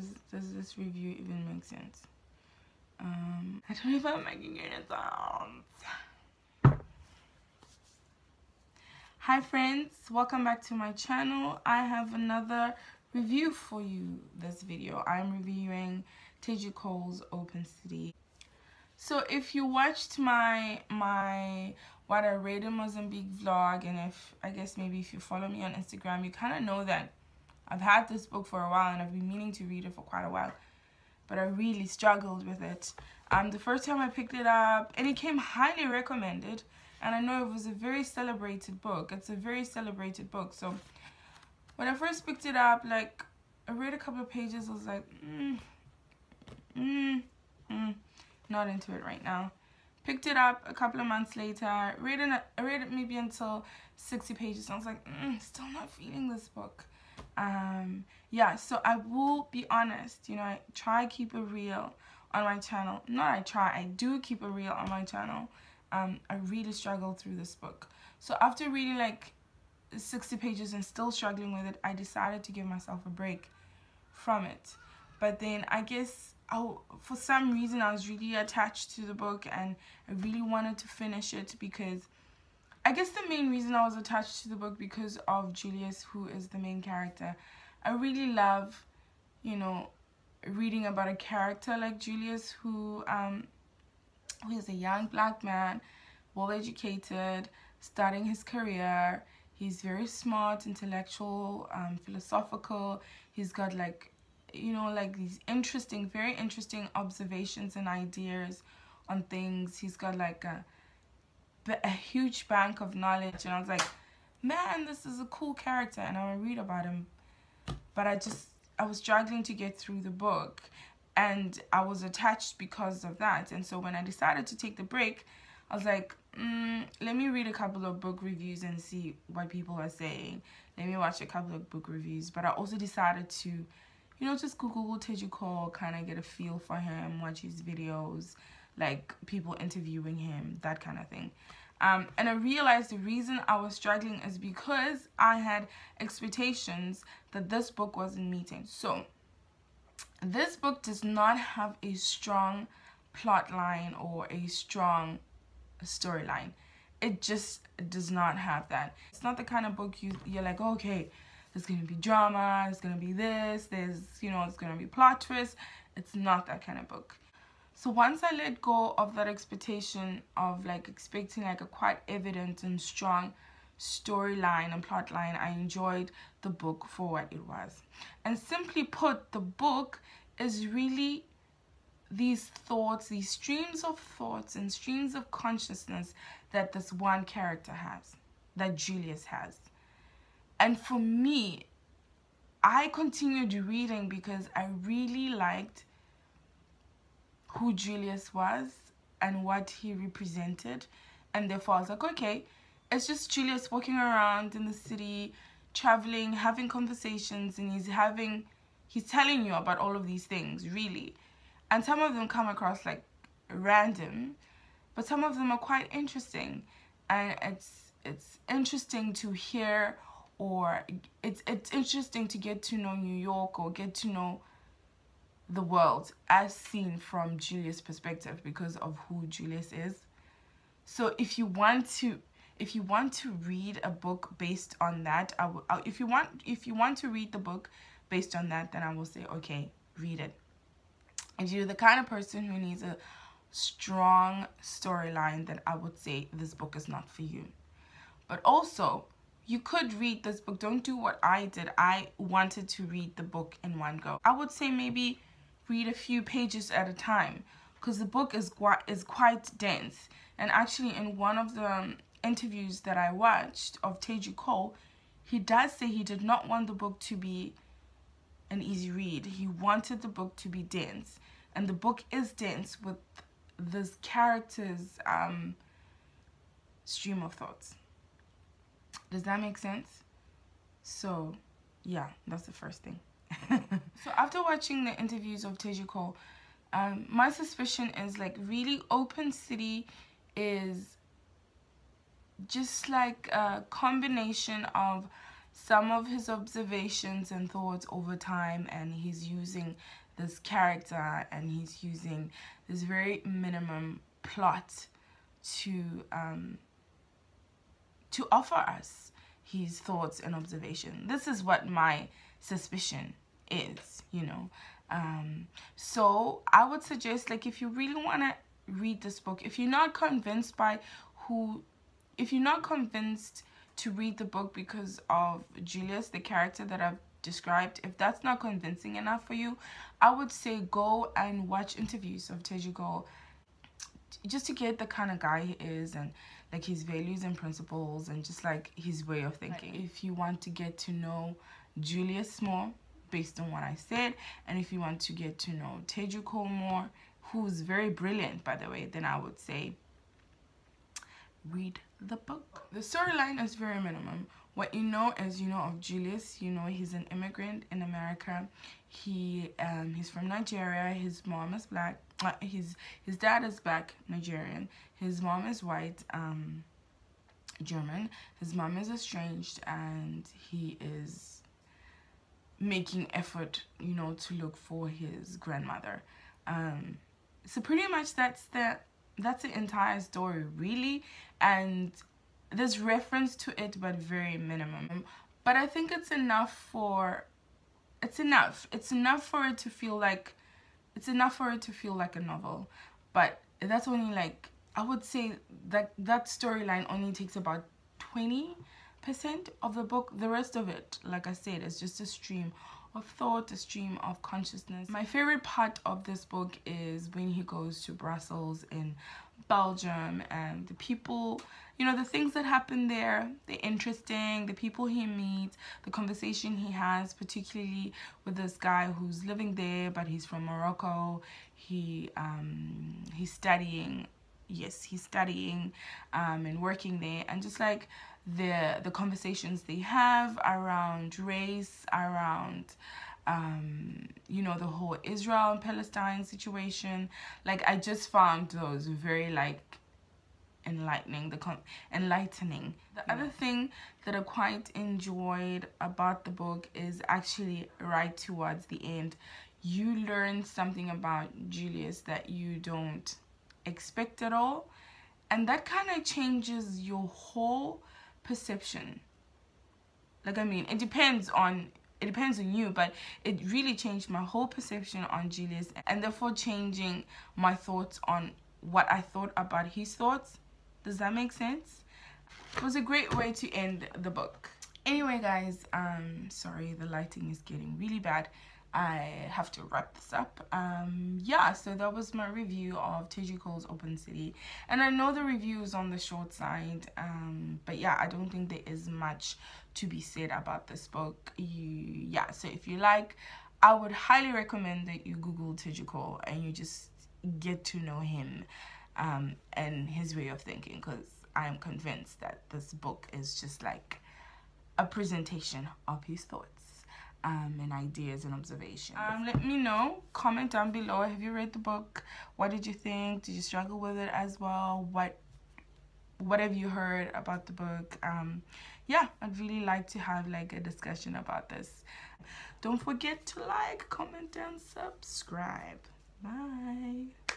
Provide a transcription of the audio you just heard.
does, does this review even make sense? Um, I don't know if I'm making any sounds. Hi friends, welcome back to my channel. I have another review for you this video. I'm reviewing Teju Cole's Open City. So if you watched my my what I read in Mozambique vlog and if I guess maybe if you follow me on Instagram you kind of know that I've had this book for a while and I've been meaning to read it for quite a while but I really struggled with it. Um, the first time I picked it up and it came highly recommended and I know it was a very celebrated book. It's a very celebrated book so when I first picked it up like I read a couple of pages I was like mm, mm, mm, not into it right now. Picked it up a couple of months later, read it, read it maybe until 60 pages and I was like, mm, still not feeling this book. Um, yeah, so I will be honest, you know, I try keep it real on my channel. Not I try, I do keep it real on my channel. Um, I really struggled through this book. So after reading like 60 pages and still struggling with it, I decided to give myself a break from it. But then I guess for some reason I was really attached to the book and I really wanted to finish it because I guess the main reason I was attached to the book because of Julius who is the main character. I really love, you know, reading about a character like Julius who um who is a young black man, well educated, starting his career. He's very smart, intellectual, um, philosophical. He's got like you know like these interesting very interesting observations and ideas on things he's got like a, a huge bank of knowledge and i was like man this is a cool character and i want to read about him. But i just i was struggling to get through the book and i was attached because of that. And so when i decided to take the break i was like mm, let me read a couple of book reviews and see what people are saying. Let me watch a couple of book reviews. But i also decided to you know, just Google Teju Cole, kind of get a feel for him, watch his videos, like people interviewing him, that kind of thing. Um, and I realized the reason I was struggling is because I had expectations that this book wasn't meeting. So, this book does not have a strong plot line or a strong storyline. It just does not have that. It's not the kind of book you, you're like, okay, there's gonna be drama, there's gonna be this, there's, you know, it's gonna be plot twist. It's not that kind of book. So once I let go of that expectation of like expecting like a quite evident and strong storyline and plot line, I enjoyed the book for what it was. And simply put, the book is really these thoughts, these streams of thoughts and streams of consciousness that this one character has, that Julius has. And for me, I continued reading because I really liked who Julius was and what he represented. And therefore, I was like, okay, it's just Julius walking around in the city, traveling, having conversations, and he's having, he's telling you about all of these things, really. And some of them come across like random, but some of them are quite interesting. And it's, it's interesting to hear or it's it's interesting to get to know New York or get to know the world as seen from Julius' perspective because of who Julius is. So if you want to if you want to read a book based on that, I will uh, if you want if you want to read the book based on that, then I will say okay, read it. If you're the kind of person who needs a strong storyline, then I would say this book is not for you. But also, you could read this book. Don't do what I did. I wanted to read the book in one go. I would say maybe read a few pages at a time because the book is quite, is quite dense. And actually in one of the um, interviews that I watched of Teju Cole, he does say he did not want the book to be an easy read. He wanted the book to be dense. And the book is dense with this character's um, stream of thoughts. Does that make sense? So, yeah, that's the first thing. so after watching the interviews of Teju Cole, um, my suspicion is like really Open City is just like a combination of some of his observations and thoughts over time and he's using this character and he's using this very minimum plot to um, to offer us his thoughts and observation. This is what my suspicion is, you know. Um, so I would suggest like if you really want to read this book, if you're not convinced by who, if you're not convinced to read the book because of Julius, the character that I've described, if that's not convincing enough for you, I would say go and watch interviews of Teju Cole just to get the kind of guy he is and like his values and principles and just like his way of thinking. Right. If you want to get to know Julius more based on what I said and if you want to get to know Teju Cole more who's very brilliant by the way then I would say read the book. The storyline is very minimum. What you know is you know of Julius, you know he's an immigrant in America. He um he's from Nigeria. His mom is black. Uh, his his dad is black Nigerian. His mom is white um German. His mom is estranged and he is making effort, you know, to look for his grandmother. Um so pretty much that's the that's the entire story really. And there's reference to it but very minimum. But i think it's enough for it's enough. It's enough for it to feel like it's enough for it to feel like a novel. But that's only like i would say that that storyline only takes about 20 percent of the book the rest of it like i said is just a stream of thought, a stream of consciousness. My favorite part of this book is when he goes to Brussels in Belgium and the people, you know, the things that happen there, the interesting, the people he meets, the conversation he has, particularly with this guy who's living there, but he's from Morocco. He um, he's studying, yes, he's studying um, and working there, and just like the the conversations they have around race, around um, you know, the whole Israel and Palestine situation. Like I just found those very like enlightening the con enlightening the yeah. other thing that i quite enjoyed about the book is actually right towards the end you learn something about julius that you don't expect at all and that kind of changes your whole perception. Like i mean it depends on it depends on you but it really changed my whole perception on julius and therefore changing my thoughts on what i thought about his thoughts. Does that make sense? It was a great way to end the book. Anyway guys um sorry the lighting is getting really bad I have to wrap this up. Um, yeah, so that was my review of Teju Cole's Open City. And I know the review is on the short side, um, but yeah, I don't think there is much to be said about this book. You, yeah, so if you like, I would highly recommend that you Google Teju Cole and you just get to know him um, and his way of thinking because I am convinced that this book is just like a presentation of his thoughts um, and ideas and observations. Um, let me know. Comment down below. Have you read the book? What did you think? Did you struggle with it as well? What what have you heard about the book? Um, yeah, I'd really like to have like a discussion about this. Don't forget to like, comment, and subscribe. Bye.